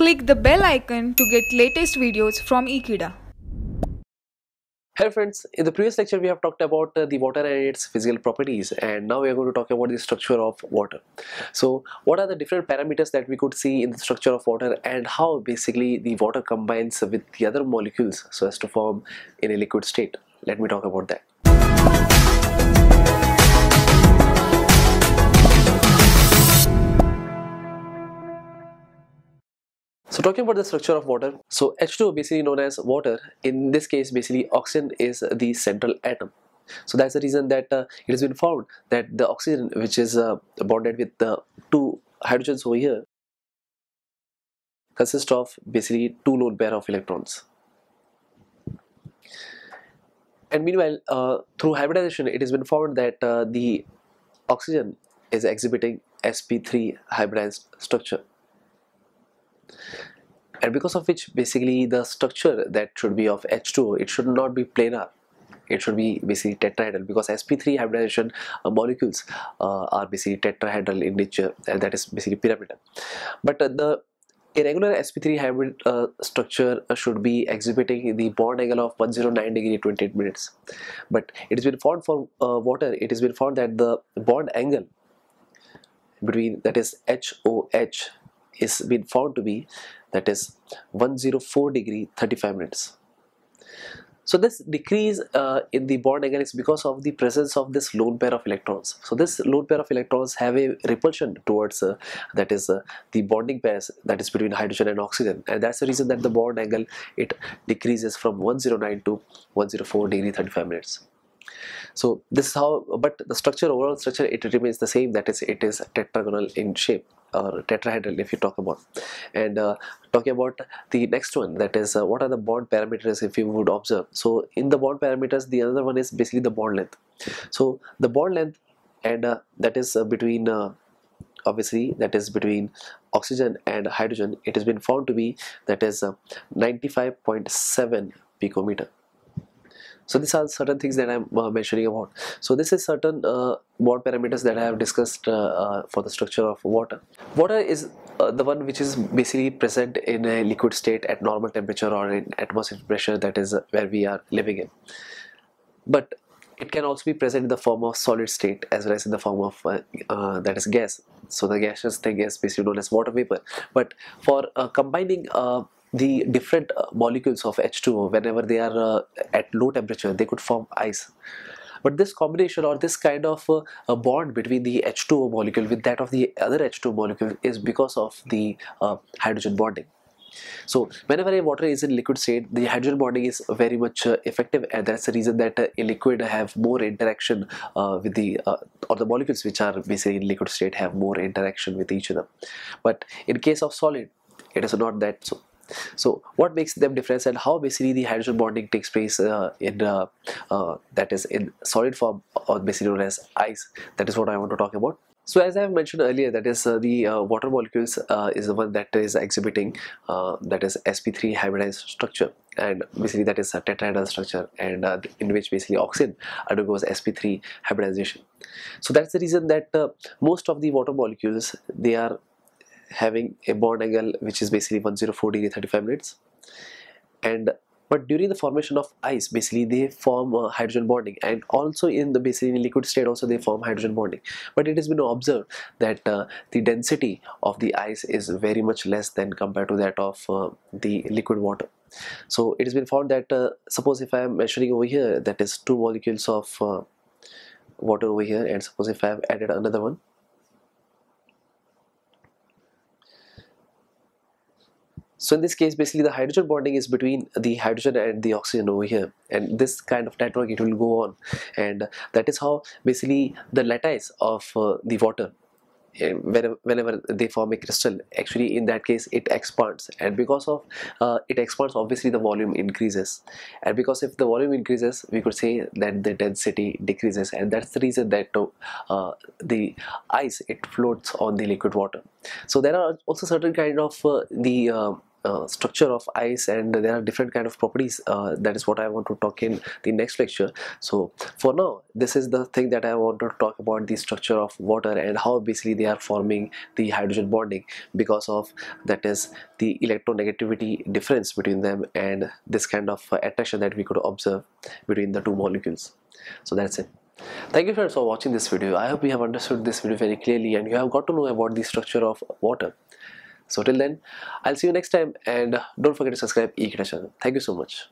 Click the bell icon to get latest videos from Ekeeda. Hello friends, in the previous lecture we have talked about uh, the water and its physical properties and now we are going to talk about the structure of water. So what are the different parameters that we could see in the structure of water and how basically the water combines with the other molecules so as to form in a liquid state. Let me talk about that. So talking about the structure of water, so H2O basically known as water, in this case basically oxygen is the central atom. So that's the reason that uh, it has been found that the oxygen which is uh, bonded with the two hydrogens over here consists of basically two lone pair of electrons. And meanwhile, uh, through hybridization, it has been found that uh, the oxygen is exhibiting sp3 hybridized structure and because of which basically the structure that should be of H2O it should not be planar. It should be basically tetrahedral because sp3 hybridization uh, molecules uh, are basically tetrahedral in nature and that is basically pyramidal. But uh, the irregular sp3 hybrid uh, structure should be exhibiting the bond angle of 109 degree 28 minutes. But it has been found for uh, water it has been found that the bond angle between that is HOH is been found to be that is 104 degree 35 minutes. So this decrease uh, in the bond angle is because of the presence of this lone pair of electrons. So this lone pair of electrons have a repulsion towards uh, that is uh, the bonding pairs that is between hydrogen and oxygen. And that's the reason that the bond angle it decreases from 109 to 104 degree 35 minutes. So this is how but the structure overall structure it remains the same. That is it is tetragonal in shape or tetrahedral if you talk about. And uh, talking about the next one that is uh, what are the bond parameters if you would observe? So in the bond parameters the other one is basically the bond length. So the bond length and uh, that is uh, between uh, obviously that is between oxygen and hydrogen it has been found to be that is uh, 95.7 picometer so these are certain things that i'm uh, mentioning about. So this is certain uh, parameters that i have discussed uh, uh for the structure of water. Water is uh, the one which is basically present in a liquid state at normal temperature or in atmospheric pressure that is uh, where we are living in. But it can also be present in the form of solid state as well as in the form of that is gas. So the gaseous thing is basically known as water vapor. But for combining the different uh, molecules of H2O whenever they are uh, at low temperature they could form ice. But this combination or this kind of uh, a bond between the H2O molecule with that of the other H2O molecule is because of the uh, hydrogen bonding. So whenever a water is in liquid state the hydrogen bonding is very much uh, effective and that's the reason that uh, a liquid have more interaction with the or the molecules which are basically in liquid state have more interaction with each other. But in case of solid it is not that so so what makes them different and how basically the hydrogen bonding takes place uh, in uh, uh, that is in solid form or basically known as ice? That is what I want to talk about. So as I have mentioned earlier that is uh, the uh, water molecules uh, is the one that is exhibiting that is sp3 hybridized structure. And basically that is a tetrahedral structure and in which basically oxygen undergoes sp3 hybridization. So that's the reason that most of the water molecules they are having a bond angle which is basically 104 degree 35 minutes. And but during the formation of ice basically they form uh, hydrogen bonding. And also in the basically liquid state also they form hydrogen bonding. But it has been observed that uh, the density of the ice is very much less than compared to that of uh, the liquid water. So it has been found that uh, suppose if I am measuring over here that is two molecules of uh, water over here. And suppose if I have added another one So in this case, basically the hydrogen bonding is between the hydrogen and the oxygen over here. And this kind of network, it will go on. And that is how basically the lattice of uh, the water eh, whenever, they form a crystal actually in that case it expands and because of uh, it expands obviously the volume increases and because if the volume increases we could say that the density decreases and that's the reason that uh, the ice it floats on the liquid water so there are also certain kind of uh, the uh, structure of ice and there are different kind of properties uh, that is what i want to talk in the next lecture so for now this is the thing that i want to talk about the structure of water and how basically they are forming the hydrogen bonding because of that is the electronegativity difference between them and this kind of uh, attraction that we could observe between the two molecules so that's it Thank you friends for watching this video. I hope you have understood this video very clearly and you have got to know about the structure of water. So till then, I'll see you next time and don't forget to subscribe e channel. Thank you so much.